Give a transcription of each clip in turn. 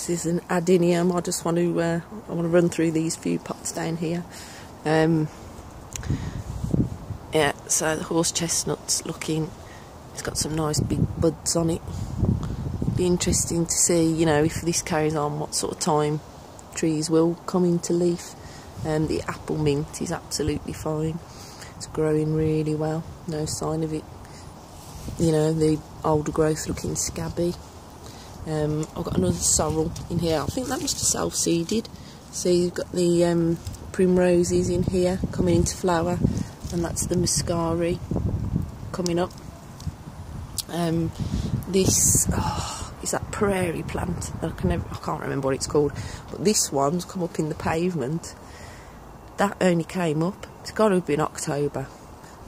This is an addendum. I just want to uh, I want to run through these few pots down here. Um, yeah, so the horse chestnut's looking. It's got some nice big buds on it. Be interesting to see, you know, if this carries on, what sort of time trees will come into leaf. Um, the apple mint is absolutely fine. It's growing really well. No sign of it. You know, the older growth looking scabby. Um, I've got another sorrel in here. I think that must have self-seeded. So you've got the um, primroses in here coming into flower, and that's the muscari coming up. Um, this oh, is that prairie plant. I can never, I can't remember what it's called, but this one's come up in the pavement. That only came up. It's got to have been October,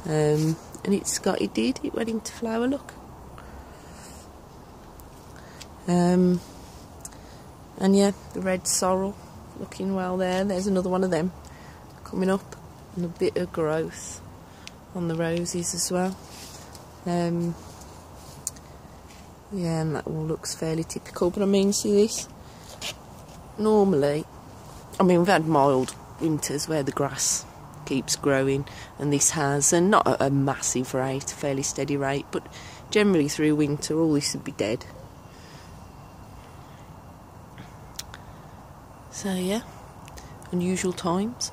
um, and it's got it did. It went into flower. Look. Um, and yeah, the red sorrel looking well there. There's another one of them coming up, and a bit of growth on the roses as well. Um, yeah, and that all looks fairly typical. But I mean, see this? Normally, I mean, we've had mild winters where the grass keeps growing, and this has, and not at a massive rate, a fairly steady rate, but generally through winter, all this would be dead. So, yeah, unusual times.